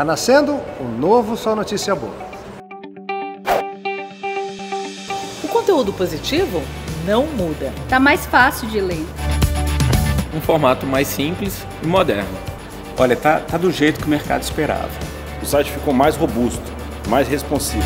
Tá nascendo um novo Só Notícia Boa. O conteúdo positivo não muda. Tá mais fácil de ler. Um formato mais simples e moderno. Olha, tá, tá do jeito que o mercado esperava. O site ficou mais robusto, mais responsivo.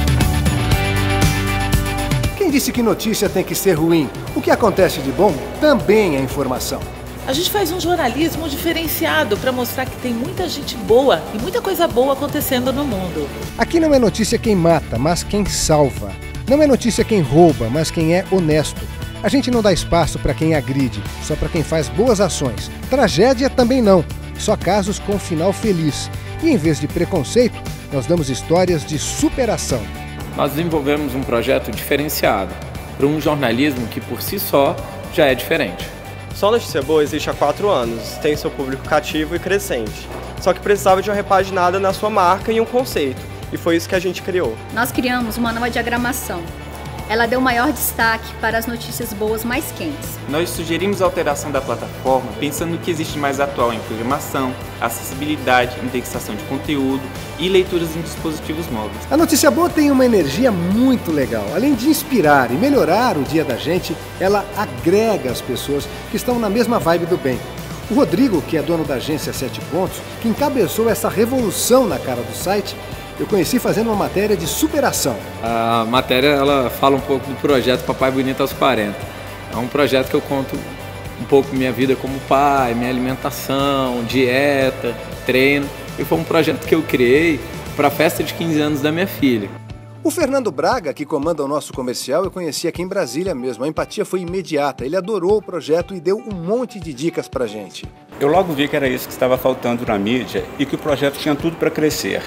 Quem disse que notícia tem que ser ruim? O que acontece de bom também é informação. A gente faz um jornalismo diferenciado para mostrar que tem muita gente boa e muita coisa boa acontecendo no mundo. Aqui não é notícia quem mata, mas quem salva. Não é notícia quem rouba, mas quem é honesto. A gente não dá espaço para quem agride, só para quem faz boas ações. Tragédia também não, só casos com final feliz. E em vez de preconceito, nós damos histórias de superação. Nós desenvolvemos um projeto diferenciado para um jornalismo que por si só já é diferente. Só Notícia Boa existe há quatro anos, tem seu público cativo e crescente. Só que precisava de uma repaginada na sua marca e um conceito, e foi isso que a gente criou. Nós criamos uma nova diagramação. Ela deu maior destaque para as notícias boas mais quentes. Nós sugerimos a alteração da plataforma pensando no que existe mais atual em programação, acessibilidade, indexação de conteúdo e leituras em dispositivos móveis. A notícia boa tem uma energia muito legal. Além de inspirar e melhorar o dia da gente, ela agrega as pessoas que estão na mesma vibe do bem. O Rodrigo, que é dono da agência Sete Pontos, que encabeçou essa revolução na cara do site, eu conheci fazendo uma matéria de superação. A matéria ela fala um pouco do projeto Papai Bonito aos 40. É um projeto que eu conto um pouco minha vida como pai, minha alimentação, dieta, treino. E foi um projeto que eu criei para a festa de 15 anos da minha filha. O Fernando Braga, que comanda o nosso comercial, eu conheci aqui em Brasília mesmo. A empatia foi imediata. Ele adorou o projeto e deu um monte de dicas pra gente. Eu logo vi que era isso que estava faltando na mídia e que o projeto tinha tudo para crescer.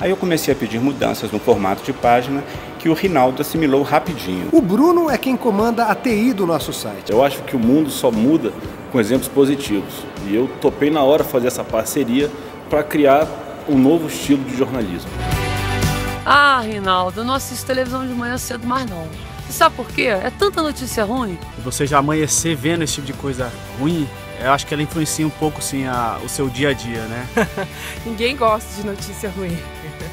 Aí eu comecei a pedir mudanças no formato de página que o Rinaldo assimilou rapidinho. O Bruno é quem comanda a TI do nosso site. Eu acho que o mundo só muda com exemplos positivos. E eu topei na hora fazer essa parceria para criar um novo estilo de jornalismo. Ah, Rinaldo, eu não assisto televisão de manhã cedo mais não. E sabe por quê? É tanta notícia ruim. Você já amanhecer vendo esse tipo de coisa ruim, eu acho que ela influencia um pouco sim a, o seu dia a dia, né? ninguém gosta de notícia ruim.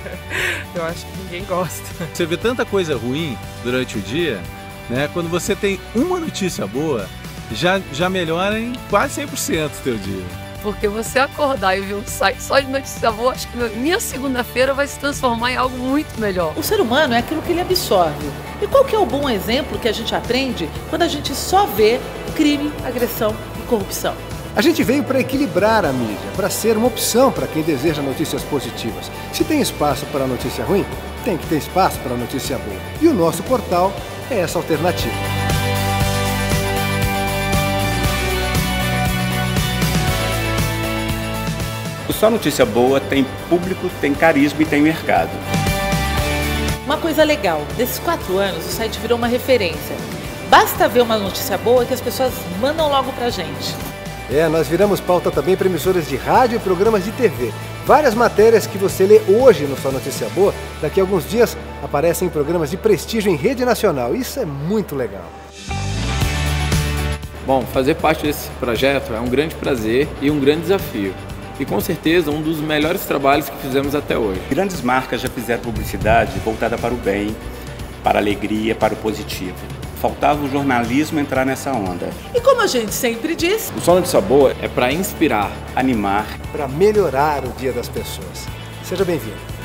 eu acho que ninguém gosta. Você vê tanta coisa ruim durante o dia, né? Quando você tem uma notícia boa, já, já melhora em quase 100% o teu dia. Porque você acordar e ver um site só de notícia boa, acho que minha segunda-feira vai se transformar em algo muito melhor. O ser humano é aquilo que ele absorve. E qual que é o bom exemplo que a gente aprende quando a gente só vê crime, agressão corrupção? A gente veio para equilibrar a mídia, para ser uma opção para quem deseja notícias positivas. Se tem espaço para notícia ruim, tem que ter espaço para notícia boa. E o nosso portal é essa alternativa. O Só Notícia Boa tem público, tem carisma e tem mercado. Uma coisa legal, desses quatro anos o site virou uma referência. Basta ver uma notícia boa que as pessoas mandam logo pra gente. É, nós viramos pauta também para emissoras de rádio e programas de TV. Várias matérias que você lê hoje no Só Notícia Boa, daqui a alguns dias aparecem em programas de prestígio em rede nacional. Isso é muito legal. Bom, fazer parte desse projeto é um grande prazer e um grande desafio e com certeza um dos melhores trabalhos que fizemos até hoje. Grandes marcas já fizeram publicidade voltada para o bem, para a alegria, para o positivo. Faltava o jornalismo entrar nessa onda. E como a gente sempre diz, o Só Notícia Boa é para inspirar, animar, para melhorar o dia das pessoas. Seja bem-vindo.